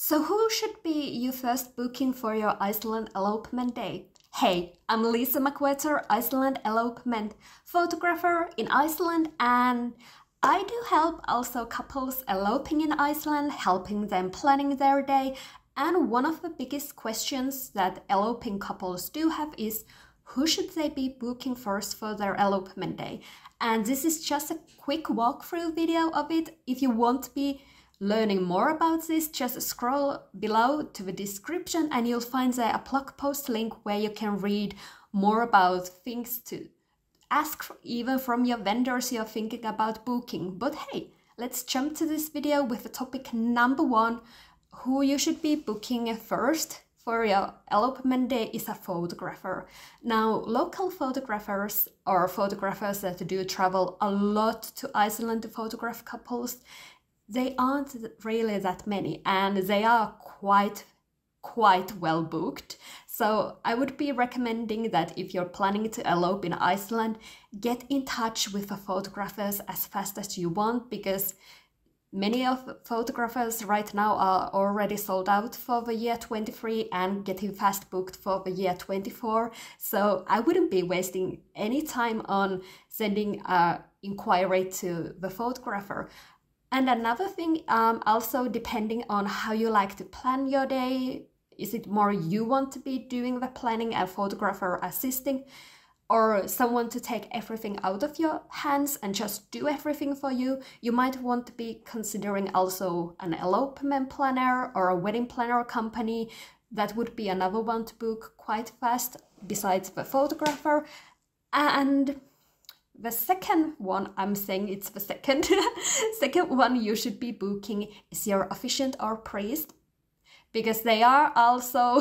So who should be your first booking for your Iceland elopement day? Hey, I'm Lisa McWhirter, Iceland elopement photographer in Iceland and I do help also couples eloping in Iceland, helping them planning their day. And one of the biggest questions that eloping couples do have is who should they be booking first for their elopement day? And this is just a quick walkthrough video of it. If you want to be learning more about this, just scroll below to the description and you'll find there a blog post link where you can read more about things to ask even from your vendors you're thinking about booking. But hey, let's jump to this video with the topic number one, who you should be booking first for your elopement day is a photographer. Now, local photographers or photographers that do travel a lot to Iceland to photograph couples, they aren't really that many and they are quite quite well booked. So I would be recommending that if you're planning to elope in Iceland, get in touch with the photographers as fast as you want because many of photographers right now are already sold out for the year 23 and getting fast booked for the year 24. So I wouldn't be wasting any time on sending a inquiry to the photographer. And another thing, um, also depending on how you like to plan your day, is it more you want to be doing the planning and photographer assisting, or someone to take everything out of your hands and just do everything for you? You might want to be considering also an elopement planner or a wedding planner company. That would be another one to book quite fast, besides the photographer. And the second one, I'm saying it's the second, second one you should be booking is your officiant or priest because they are also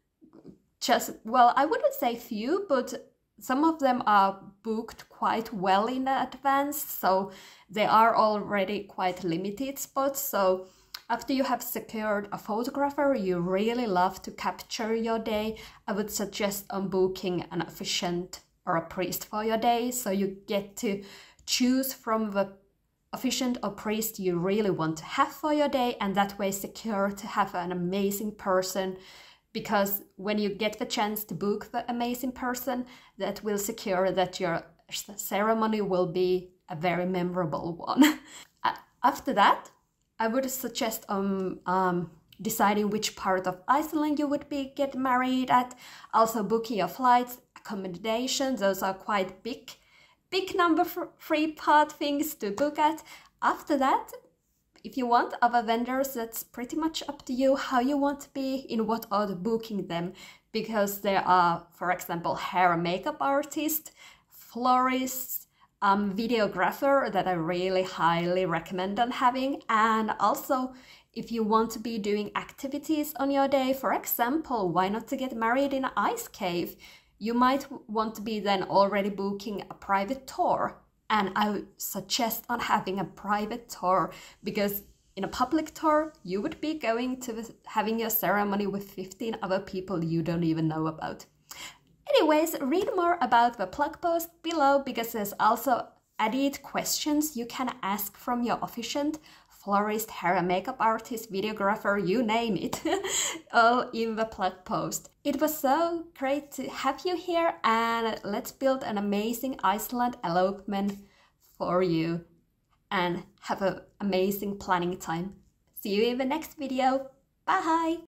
just, well, I wouldn't say few, but some of them are booked quite well in advance, so they are already quite limited spots. So after you have secured a photographer you really love to capture your day, I would suggest on booking an officiant or a priest for your day. So you get to choose from the officiant or priest you really want to have for your day, and that way secure to have an amazing person. Because when you get the chance to book the amazing person, that will secure that your ceremony will be a very memorable one. After that, I would suggest um, um, deciding which part of Iceland you would be get married at, also booking your flights accommodation. Those are quite big, big number three part things to book at. After that, if you want other vendors, that's pretty much up to you how you want to be, in what order booking them, because there are, for example, hair and makeup artist, florists, um, videographer that I really highly recommend on having, and also if you want to be doing activities on your day, for example, why not to get married in an ice cave? You might want to be then already booking a private tour. And I suggest on having a private tour because in a public tour, you would be going to having your ceremony with 15 other people you don't even know about. Anyways, read more about the blog post below because there's also added questions you can ask from your officiant florist, hair and makeup artist, videographer, you name it, all in the blog post. It was so great to have you here and let's build an amazing Iceland elopement for you and have an amazing planning time. See you in the next video. Bye!